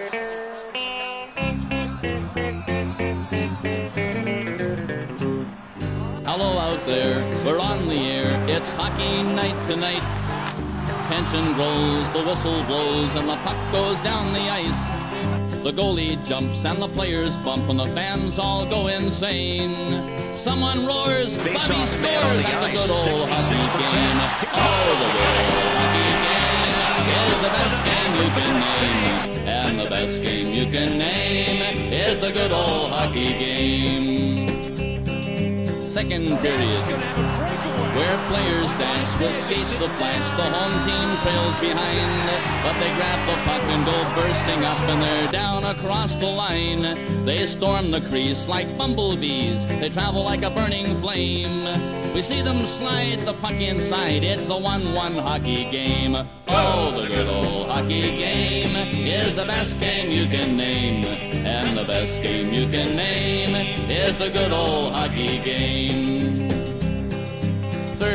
Hello out there, we're on the air. It's hockey night tonight. Tension grows, the whistle blows, and the puck goes down the ice. The goalie jumps and the players bump, and the fans all go insane. Someone roars, Bobby scores at the good old hockey game. Oh, the good old hockey game is the best game you can name. And the best game you can name is the good old hockey game. Second period where players dash with skates of flash. The home team trails behind, but they grab the puck and go bursting up, and they're down across the line. They storm the crease like bumblebees. They travel like a burning flame. We see them slide the puck inside. It's a 1-1 hockey game. Oh, the good old hockey game is the best game you can name. And the best game you can name is the good old hockey game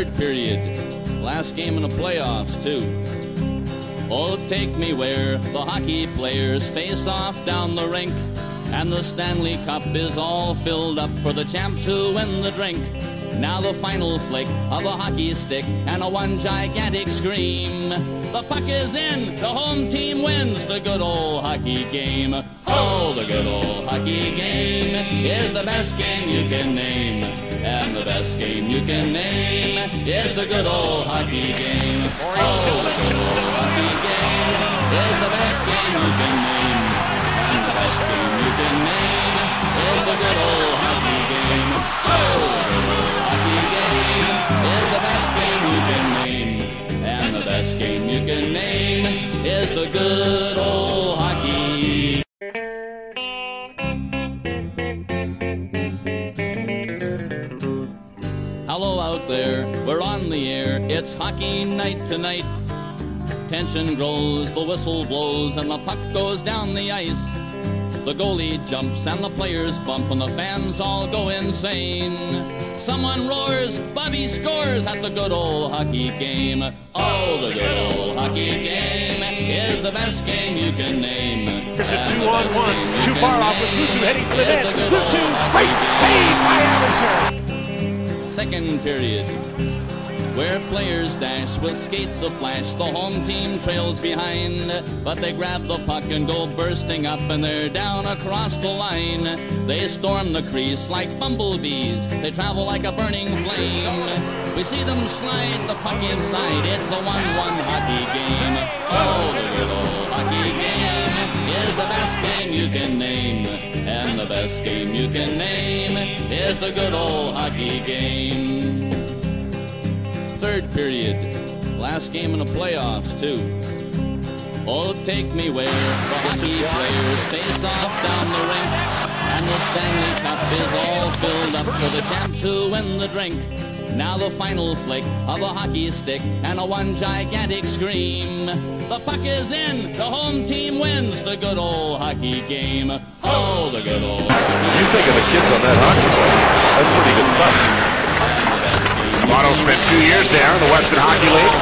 third period. Last game in the playoffs, too. Oh, take me where the hockey players face off down the rink. And the Stanley Cup is all filled up for the champs who win the drink. Now the final flick of a hockey stick and a one gigantic scream. The puck is in, the home team wins the good old hockey game. Oh, the good old hockey game is the best game you can name. And the best game you can name is the good old hockey game. Oh, the good old hockey game is the best game you can name. And the best game you can name is the good old hockey game. Oh, the good old hockey game is the best game you can name. And the best game you can name is the good old Hello out there, we're on the air. It's hockey night tonight. Tension grows, the whistle blows, and the puck goes down the ice. The goalie jumps and the players bump, and the fans all go insane. Someone roars, Bobby scores at the good old hockey game. Oh, the good old hockey game is the best game you can name. There's a two on one, too far off with Ruutu heading for the net. Ruutu's great save by Aebischer second period, where players dash with skates of flash. The home team trails behind, but they grab the puck and go bursting up, and they're down across the line. They storm the crease like bumblebees. They travel like a burning flame. We see them slide the puck inside. It's a 1-1 hockey game. Oh, the good old hockey game is the best game you can name. And the best game you can name is the good old hockey game. Third period, last game in the playoffs, too. Oh, take me where the hockey players face off down the rink. And the Stanley Cup is all filled up for the champs who win the drink. Now the final flick of a hockey stick and a one gigantic scream. The puck is in, the home team wins the good old hockey game. Oh, the good old hockey You think of the kids on that hockey That's pretty good stuff. Otto spent two years there in the Western Hockey League.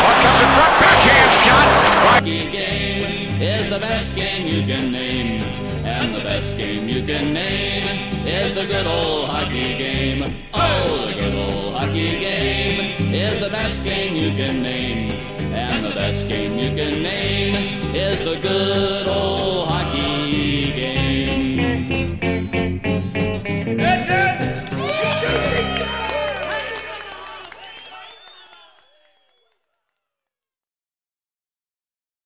Puck comes in front, backhand shot. Hockey game is the best game you can name. And the best game you can name is the good old hockey game. Oh, the good old hockey game is the best game you can name. And the best game you can name is the good